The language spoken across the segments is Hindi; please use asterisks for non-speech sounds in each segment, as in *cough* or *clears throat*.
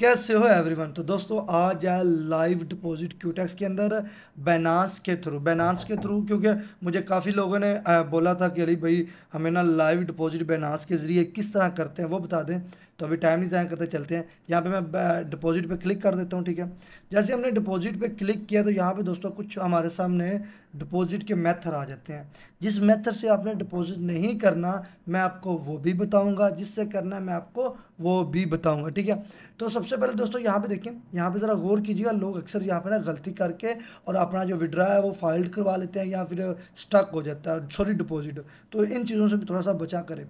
कैसे हो एवरीवन? तो दोस्तों, आज है लाइव डिपॉजिट क्यूटेक्स के अंदर बैनास के थ्रू बैनास के थ्रू क्योंकि मुझे काफ़ी लोगों ने बोला था कि अरे भाई, हमें ना लाइव डिपॉजिट बैनास के ज़रिए किस तरह करते हैं, वो बता दें। तो अभी टाइम नहीं ज़ाया करते, चलते हैं। यहाँ पे मैं डिपॉजिट पे क्लिक कर देता हूँ, ठीक है? जैसे हमने डिपॉजिट पे क्लिक किया तो यहाँ पे दोस्तों कुछ हमारे सामने डिपॉजिट के मेथड आ जाते हैं। जिस मेथड से आपने डिपॉजिट नहीं करना, मैं आपको वो भी बताऊँगा। जिससे करना है, मैं आपको वो भी बताऊँगा, ठीक है? तो सबसे पहले दोस्तों यहाँ पर देखें यहाँ पर ज़रा गौर कीजिएगा, लोग अक्सर यहाँ पर ना गलती करके और अपना जो विड्रा है, वो फाइल्ड करवा लेते हैं या फिर स्टक हो जाता है। सॉरी डिपॉजिट तो इन चीज़ों से भी थोड़ा सा बचा करें।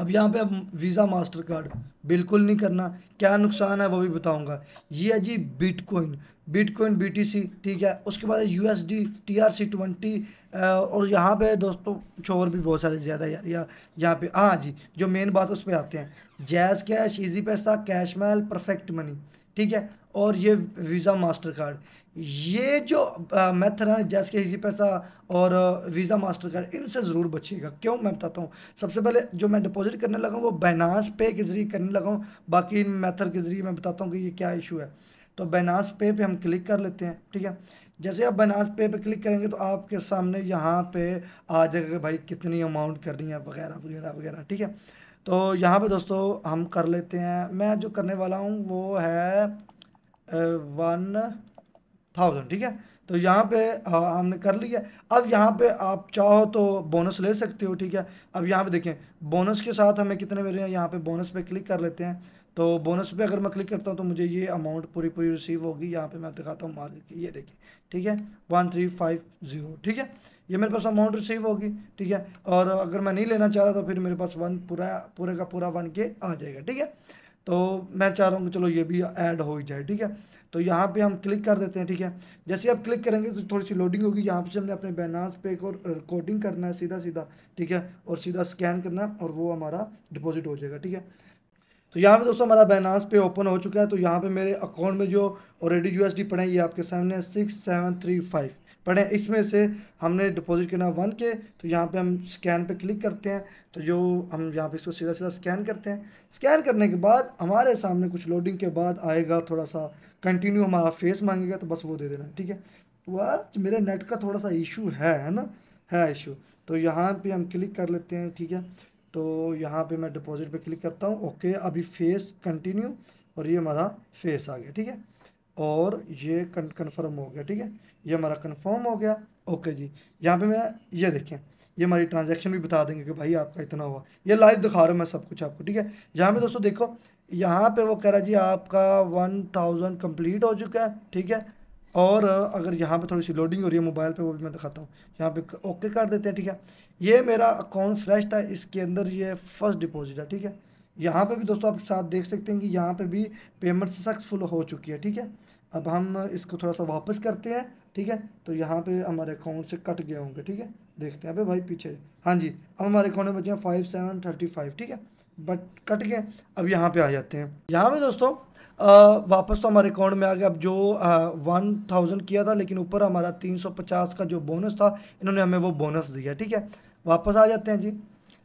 अब यहाँ पे अब वीज़ा मास्टर कार्ड बिल्कुल नहीं करना। क्या नुकसान है वो भी बताऊँगा। ये है जी बिटकॉइन बिटकॉइन बीटीसी ठीक है। उसके बाद U S D T R C twenty और यहाँ पे दोस्तों कुछ और भी बहुत सारे ज़्यादा यार, या, यहाँ पे। हाँ जी, जो मेन बात उस पर आते हैं। जैज़ कैश इजी पैसा कैश मैल परफेक्ट मनी ठीक है। और ये वीज़ा मास्टर कार्ड ये जो मेथड है जैसे कि पैसा और वीज़ा मास्टर कार्ड इनसे ज़रूर बचिएगा क्यों? मैं बताता हूँ। सबसे पहले जो मैं डिपॉजिट करने लगा वो बैनास पे के ज़रिए करने लगा हूँ। बाकी इन मेथड के ज़रिए मैं बताता हूँ कि ये क्या इशू है। तो बैनास पे पे हम क्लिक कर लेते हैं, ठीक है? जैसे आप बैनास पे पे क्लिक करेंगे तो आपके सामने यहाँ पे आ जाएगा भाई कितनी अमाउंट करनी है, वगैरह वगैरह वगैरह, ठीक है? तो यहाँ पे दोस्तों हम कर लेते हैं। मैं जो करने वाला हूँ, वो है वन थाउज़ेंड ठीक है? तो यहाँ पे हाँ, हमने कर लिया। अब यहाँ पे आप चाहो तो बोनस ले सकते हो ठीक है? अब यहाँ पे देखें बोनस के साथ हमें कितने मिल रहे हैं? यहाँ पे बोनस पे क्लिक कर लेते हैं। तो बोनस पे अगर मैं क्लिक करता हूँ तो मुझे ये अमाउंट पूरी पूरी रिसीव होगी। यहाँ पे मैं दिखाता हूँ मार्केट की ये देखिए ठीक है? वन थ्री फाइव ज़ीरो ठीक है? ये मेरे पास अमाउंट रिसीव होगी ठीक है? और अगर मैं नहीं लेना चाह रहा तो फिर मेरे पास वन पूरा पूरे का पूरा वन के आ जाएगा ठीक है? तो मैं चाह रहा हूँ कि चलो ये भी ऐड हो ही जाए ठीक है? तो यहाँ पे हम क्लिक कर देते हैं, ठीक है? जैसे आप क्लिक करेंगे तो थोड़ी सी लोडिंग होगी। यहाँ पे हमने अपने बैनास पे को कोडिंग करना है सीधा सीधा ठीक है? और सीधा स्कैन करना है और वो हमारा डिपॉजिट हो जाएगा, ठीक है? तो यहाँ पे दोस्तों हमारा बैनास पे ओपन हो चुका है। तो यहाँ पे मेरे अकाउंट में जो ऑलरेडी यू एस डी पड़े ये आपके सामने सिक्स सेवन थ्री फाइव पढ़े। इसमें से हमने डिपॉजिट करना वन के तो यहाँ पे हम स्कैन पे क्लिक करते हैं। तो जो हम यहाँ पे इसको सीधा सीधा स्कैन करते हैं। स्कैन करने के बाद हमारे सामने कुछ लोडिंग के बाद आएगा थोड़ा सा कंटिन्यू हमारा फेस मांगेगा तो बस वो दे देना, ठीक है? तो आज मेरे नेट का थोड़ा सा इशू है है ना? है इशू तो यहाँ पे हम क्लिक कर लेते हैं, ठीक है? तो यहाँ पे मैं डिपॉजिट पे क्लिक करता हूँ। ओके अभी फेस कंटिन्यू और ये हमारा फेस आ गया, ठीक है? और ये कन्फर्म हो गया, ठीक है? ये हमारा कन्फर्म हो गया ओके जी। यहाँ पे मैं ये देखें, ये हमारी ट्रांजैक्शन भी बता देंगे कि भाई आपका इतना हुआ। ये लाइव दिखा रहा हूँ मैं सब कुछ आपको, ठीक है? यहाँ पे दोस्तों देखो, यहाँ पे वो कह रहा है जी आपका वन थाउज़ेंड कंप्लीट हो चुका है, ठीक है? और अगर यहाँ पे थोड़ी सी लोडिंग हो रही है मोबाइल पे, वो भी मैं दिखाता हूँ। यहाँ पे ओके कर देते हैं, ठीक है? ये मेरा अकाउंट फ्रेश था, इसके अंदर ये फ़र्स्ट डिपॉजिट है, ठीक है? यहाँ पे भी दोस्तों आप साथ देख सकते हैं कि यहाँ पे भी पेमेंट सक्सेसफुल हो चुकी है, ठीक है? अब हम इसको थोड़ा सा वापस करते हैं ठीक है? तो यहाँ पे हमारे अकाउंट से कट गए होंगे ठीक है? देखते हैं अबे भाई पीछे। हाँ जी अब हमारे अकाउंट में बचे हैं फाइव सेवन थर्टी फाइव ठीक है? बट कट गए अब यहाँ पे आ जाते हैं। यहाँ पे दोस्तों आ, वापस तो हमारे अकाउंट में आ गया अब जो वन थाउज़ेंड किया था लेकिन ऊपर हमारा तीन सौ पचास का जो बोनस था इन्होंने हमें वो बोनस दिया ठीक है? वापस आ जाते हैं जी।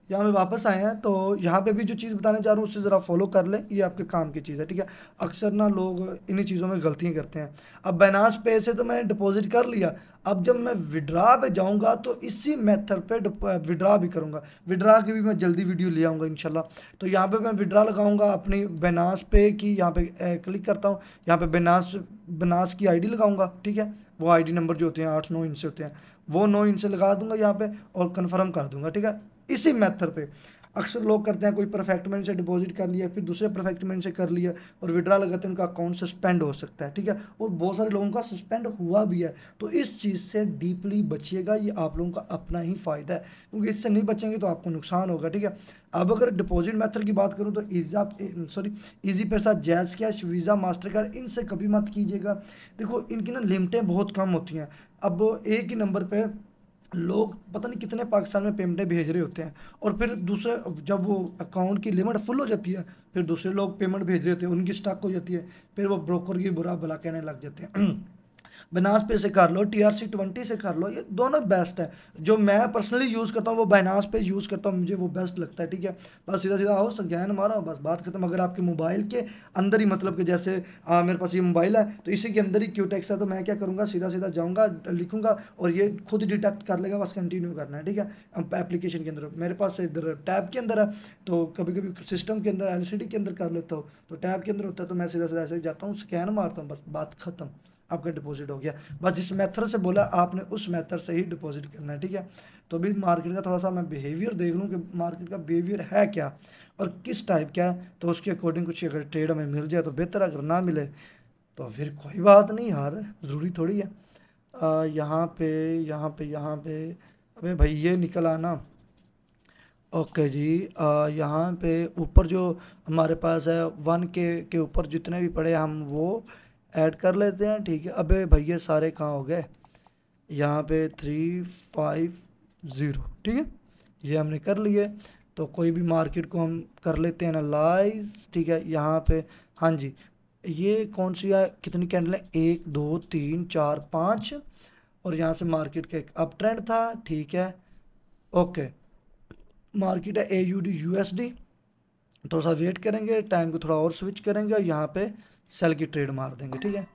यहाँ पे वापस आए हैं तो यहाँ पे भी जो चीज़ बताने जा रहा हूँ, उससे ज़रा फॉलो कर लें, ये आपके काम की चीज़ है, ठीक है? अक्सर ना लोग इन्हीं चीज़ों में गलतियाँ करते हैं। अब बैनास पे से तो मैंने डिपॉजिट कर लिया, अब जब मैं विड्रा पे जाऊँगा तो इसी मेथड पे विड्रा भी करूँगा। विड्रा की भी मैं जल्दी वीडियो ले आऊँगा इनशाला तो यहाँ पर मैं विड्रा लगाऊँगा अपनी बैनास पे की, यहाँ पर क्लिक करता हूँ। यहाँ पर बैनास बनास की आई लगाऊँगा, ठीक है? वो आईडी नंबर जो होते हैं, आठ नौ इंच से होते हैं, वो नौ इंच से लगा दूँगा यहाँ पर और कन्फर्म कर दूँगा, ठीक है? इसी मेथड पे। अक्सर लोग करते हैं कोई परफेक्ट मनी से डिपॉजिट कर लिया, फिर दूसरे परफेक्ट मनी से कर लिया और विड्रा लगाते हैं, उनका अकाउंट सस्पेंड हो सकता है, ठीक है? और बहुत सारे लोगों का सस्पेंड हुआ भी है तो इस चीज़ से डीपली बचिएगा, ये आप लोगों का अपना ही फ़ायदा है, क्योंकि इससे नहीं बचेंगे तो आपको नुकसान होगा, ठीक है? अब अगर डिपॉजिट मेथड की बात करूँ तो ईजा sorry Easypaisa JazzCash Visa Mastercard इनसे कभी मत कीजिएगा। देखो, इनकी ना लिमिटें बहुत कम होती हैं। अब एक ही नंबर पर लोग पता नहीं कितने पाकिस्तान में पेमेंटें भेज रहे होते हैं और फिर दूसरे, जब वो अकाउंट की लिमिट फुल हो जाती है, फिर दूसरे लोग पेमेंट भेज रहे होते हैं, उनकी स्टॉक हो जाती है, फिर वो ब्रोकर की बुरा भला कहने लग जाते हैं। *clears throat* बनास पे से कर लो टी आर सी ट्वेंटी से कर लो ये दोनों बेस्ट है। जो मैं पर्सनली यूज़ करता हूँ वो बाइनास पे यूज़ करता हूँ मुझे वो बेस्ट लगता है ठीक है? बस सीधा सीधा आओ स्कैन मारो बस बात खत्म। अगर आपके मोबाइल के अंदर ही मतलब कि जैसे आ, मेरे पास ये मोबाइल है तो इसी के अंदर ही क्यू है तो मैं क्या करूँगा? सीधा सीधा जाऊँगा लिखूँगा और ये खुद डिटेक्ट कर लेगा बस कंटिन्यू करना है ठीक है? एप्लीकेशन के अंदर मेरे पास इधर टैब के अंदर है तो कभी कभी सिस्टम के अंदर एलसीडी के अंदर कर लेता हूँ तो टैब के अंदर होता है तो मैं सीधा सीधा ऐसे जाता हूँ स्कैन मारता हूँ बस बात खत्म। आपका डिपॉजिट हो गया। बस जिस मेथड से बोला, आपने उस मेथड से ही डिपॉजिट करना है, ठीक है? तो अभी मार्केट का थोड़ा सा मैं बिहेवियर देख लूँ कि मार्केट का बिहेवियर है क्या और किस टाइप का है तो उसके अकॉर्डिंग कुछ अगर ट्रेड हमें मिल जाए तो बेहतर अगर ना मिले तो फिर कोई बात नहीं यार, ज़रूरी थोड़ी है। यहाँ पे यहाँ पे यहाँ पे, अबे भाई ये निकल आना ओके जी यहाँ पे ऊपर जो हमारे पास है, वन के के ऊपर जितने भी पड़े हम वो ऐड कर लेते हैं, ठीक है। अबे भैया, सारे कहाँ हो गए? यहाँ पे थ्री फाइव ज़ीरो ठीक है? ये हमने कर लिए। तो कोई भी मार्केट को हम कर लेते हैं एनालाइज ठीक है। यहाँ पे हाँ जी, ये कौन सी है? कितनी कैंडल है? एक, दो, तीन, चार, पाँच। और यहाँ से मार्केट का एक अप ट्रेंड था, ठीक है। ओके मार्केट है A U D U S D थोड़ा सा वेट करेंगे टाइम को थोड़ा और स्विच करेंगे और यहाँ पे सेल की ट्रेड मार देंगे, ठीक है?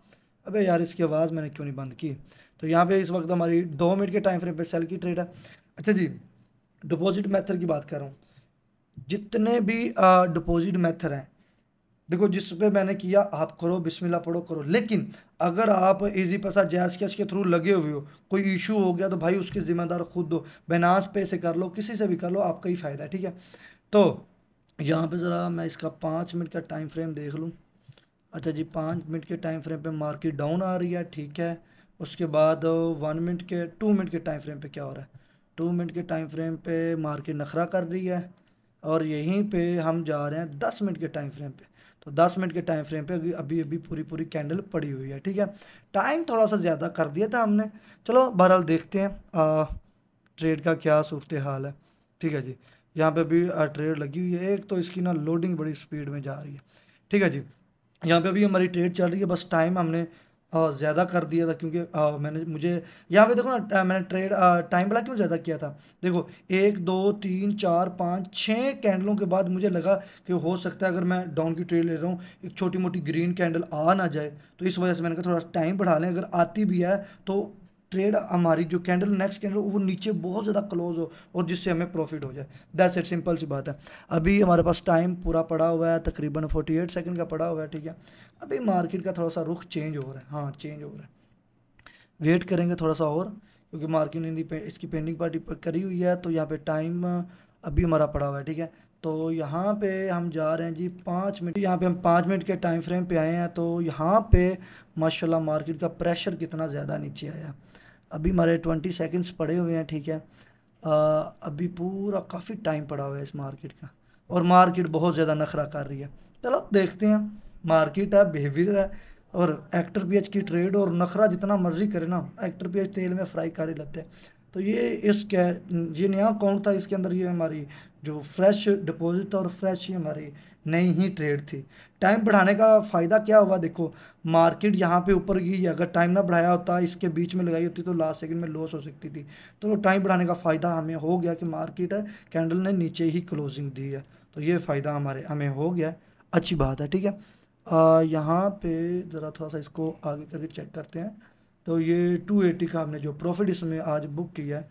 अबे यार, इसकी आवाज़ मैंने क्यों नहीं बंद की? तो यहाँ पे इस वक्त हमारी दो मिनट के टाइम फ्रेम पे सेल की ट्रेड है। अच्छा जी डिपॉजिट मेथड की बात कर रहा हूँ। जितने भी डिपॉजिट मेथड हैं, देखो, जिस पे मैंने किया, आप करो, बिस्मिल्लाह पढ़ो, करो। लेकिन अगर आप इजी पैसा जैस कैश के थ्रू लगे हुए हो, कोई इशू हो गया तो भाई उसके ज़िम्मेदार खुद दो। बैनास पे से कर लो, किसी से भी कर लो, आपका ही फ़ायदा है, ठीक है? तो यहाँ पे ज़रा मैं इसका पाँच मिनट का टाइम फ्रेम देख लूँ। अच्छा जी पाँच मिनट के टाइम फ्रेम पे मार्केट डाउन आ रही है ठीक है। उसके बाद वन मिनट के टू मिनट के टाइम फ्रेम पे क्या हो रहा है? टू मिनट के टाइम फ्रेम पे मार्केट नखरा कर रही है और यहीं पे हम जा रहे हैं दस मिनट के टाइम फ्रेम पे। तो दस मिनट के टाइम फ्रेम पे अभी अभी अभी पूरी पूरी कैंडल पड़ी हुई है ठीक है। टाइम थोड़ा सा ज़्यादा कर दिया था हमने। चलो बहरहाल देखते हैं आ, ट्रेड का क्या सूरत हाल है। ठीक है जी यहाँ पे अभी ट्रेड लगी हुई है। एक तो इसकी ना लोडिंग बड़ी स्पीड में जा रही है। ठीक है जी यहाँ पे अभी हमारी ट्रेड चल रही है, बस टाइम हमने ज़्यादा कर दिया था क्योंकि मैंने, मुझे, यहाँ पे देखो ना मैंने ट्रेड टाइम वाला क्यों ज़्यादा किया था? देखो, एक, दो, तीन, चार, पाँच छः कैंडलों के बाद मुझे लगा कि हो सकता है अगर मैं डाउन की ट्रेड ले रहा हूँ, एक छोटी मोटी ग्रीन कैंडल आ ना जाए तो इस वजह से मैंने कहा थोड़ा टाइम बढ़ा लें, अगर आती भी है तो ट्रेड हमारी जो कैंडल नेक्स्ट कैंडल वो नीचे बहुत ज़्यादा क्लोज हो और जिससे हमें प्रॉफिट हो जाए। दैट्स इट सिंपल सी बात है। अभी हमारे पास टाइम पूरा पड़ा हुआ है, तकरीबन फोर्टी एट सेकेंड का पड़ा हुआ है, ठीक है? अभी मार्केट का थोड़ा सा रुख चेंज हो रहा है। हाँ चेंज हो रहा है। वेट करेंगे थोड़ा सा और, क्योंकि मार्केट ने इसकी पेंडिंग पार्टी करी हुई है तो यहाँ पर टाइम अभी हमारा पड़ा हुआ है, ठीक है? तो यहाँ पे हम जा रहे हैं जी पाँच मिनट। यहाँ पे हम पाँच मिनट के टाइम फ्रेम पे आए हैं तो यहाँ पे माशाल्लाह मार्केट का प्रेशर कितना ज़्यादा नीचे आया। अभी हमारे ट्वेंटी सेकेंड्स पड़े हुए हैं ठीक है। आ, अभी पूरा काफ़ी टाइम पड़ा हुआ है इस मार्केट का। और मार्केट बहुत ज़्यादा नखरा कर रही है। चलो देखते हैं। मार्केट है बिहेवियर है। और एक्टर पीएच की ट्रेड और नखरा जितना मर्ज़ी करे ना एक्टर पीएच तेल में फ्राई कर ही लेते हैं। तो ये इस क्या ये नया अकाउंट था इसके अंदर ये हमारी जो फ्रेश डिपॉजिट और फ्रेश ही हमारी नई ही ट्रेड थी। टाइम बढ़ाने का फ़ायदा क्या हुआ? देखो मार्केट यहाँ पे ऊपर गई अगर टाइम ना बढ़ाया होता, इसके बीच में लगाई होती तो लास्ट सेकंड में लॉस हो सकती थी। तो टाइम बढ़ाने का फ़ायदा हमें हो गया कि मार्केट है कैंडल ने नीचे ही क्लोजिंग दी है। तो ये फ़ायदा हमारे, हमें हो गया। अच्छी बात है, ठीक है? यहाँ पे ज़रा थोड़ा सा इसको आगे करके चेक करते हैं। तो ये टू एटी का हमने जो प्रॉफिट इसमें आज बुक किया है,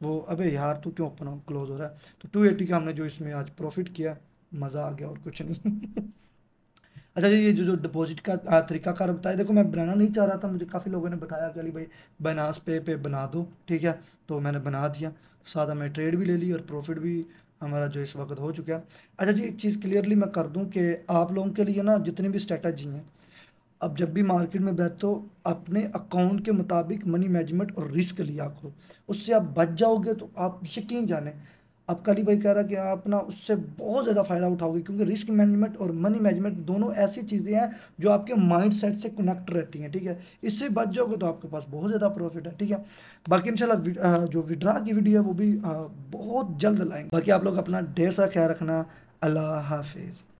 वो, अबे यार, तू क्यों अपना क्लोज हो रहा है? तो टू एटी का हमने जो इसमें आज प्रॉफिट किया मज़ा आ गया और कुछ नहीं। अच्छा जी, ये जो जो डिपॉजिट का तरीका कार बताया, देखो मैं बनाना नहीं चाह रहा था, मुझे काफ़ी लोगों ने बताया कि अली भाई बनास पे पे बना दो, ठीक है? तो मैंने बना दिया। साथ मैं ट्रेड भी ले ली और प्रॉफिट भी हमारा जो इस वक्त हो चुका है। अच्छा जी, एक चीज़ क्लियरली मैं कर दूँ कि आप लोगों के लिए ना जितनी भी स्ट्रेटजी हैं, अब जब भी मार्केट में बैठो अपने अकाउंट के मुताबिक मनी मैनेजमेंट और रिस्क लिया करो। उससे आप बच जाओगे तो आप यकीन जाने अब कली भाई कह रहा कि आप ना उससे बहुत ज़्यादा फ़ायदा उठाओगे, क्योंकि रिस्क मैनेजमेंट और मनी मैनेजमेंट दोनों ऐसी चीज़ें हैं जो आपके माइंड सेट से कनेक्ट रहती हैं, ठीक है? इससे बच जाओगे तो आपके पास बहुत ज़्यादा प्रॉफिट है, ठीक है? बाकी इंशाल्लाह जो विड्रा की वीडियो है वो भी बहुत जल्द लाएँगे। बाकी आप लोग अपना ढेर सा ख्याल रखना, अल्लाह हाफिज़।